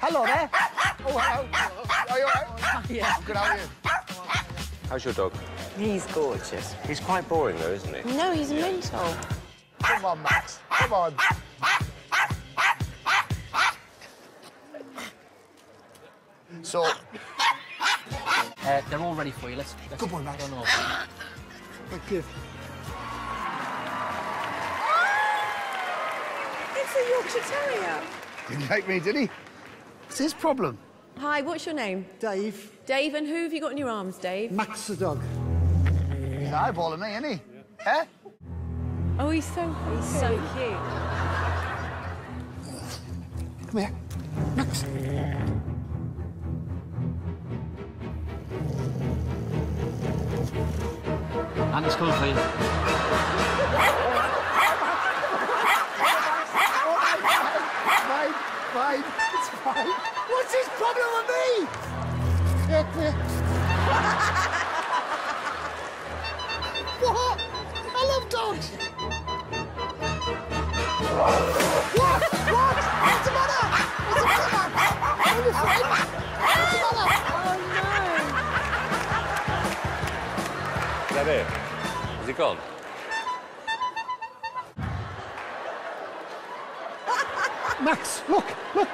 Hello there. Oh, hello. Are you all right? Yeah. I'm good, how are you? How's your dog? He's gorgeous. He's quite boring, though, isn't he? No, he's mental. Come on, Max. Come on. So, Uh, they're all ready for you. Let's. let's Good boy, Max. go north. thank you. It's a Yorkshire Terrier. Didn't like me, did he? What's his problem? Hi, what's your name? Dave, Dave, and who have you got in your arms, Dave? Max the dog. He's eyeballing me, isn't he? Eh? Oh, he's so he's so cute. Come here. Max. And it's coming for you. Fine, fine, it's fine. What's his problem with me? Yeah, come here. what? I love dogs. what? What? What's the matter? What's the matter? Are you afraid? What's the matter? Is that it? Is he gone? Max, look, look.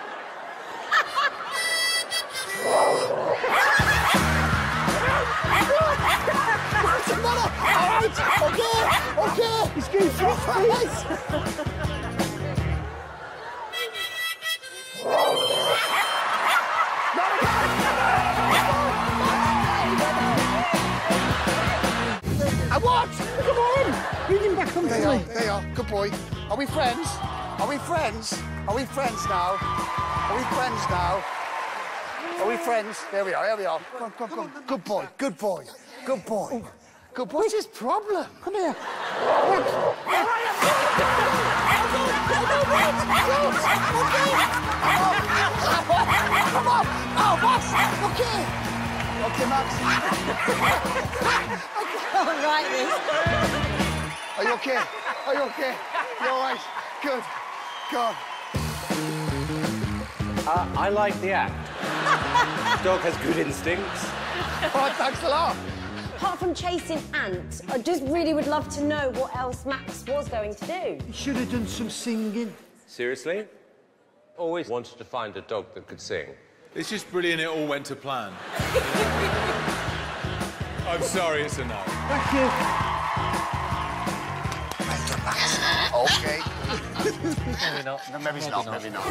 Right, okay, okay. He's going for his. I what? Come on. Bring him back on They are, play. they are. Good boy. Are we friends? Are we friends? Are we friends now? Are we friends now? Are we friends? There we are, there we are. Come on, come come on. Good boy, good boy, good boy. Good boy. What's his problem? Come here. Come on! Oh, Max! Okay! Okay, Max. All right, Miss. Are you okay? Are you okay? You all right? Good. Good. Uh, I like the act. dog has good instincts. Oh, thanks a lot. Apart from chasing ants, I just really would love to know what else Max was going to do. He should have done some singing. Seriously? Always wanted to find a dog that could sing. It's just brilliant it all went to plan. I'm sorry, it's a no. Thank you. Okay. Maybe not. No, maybe it's not, maybe not.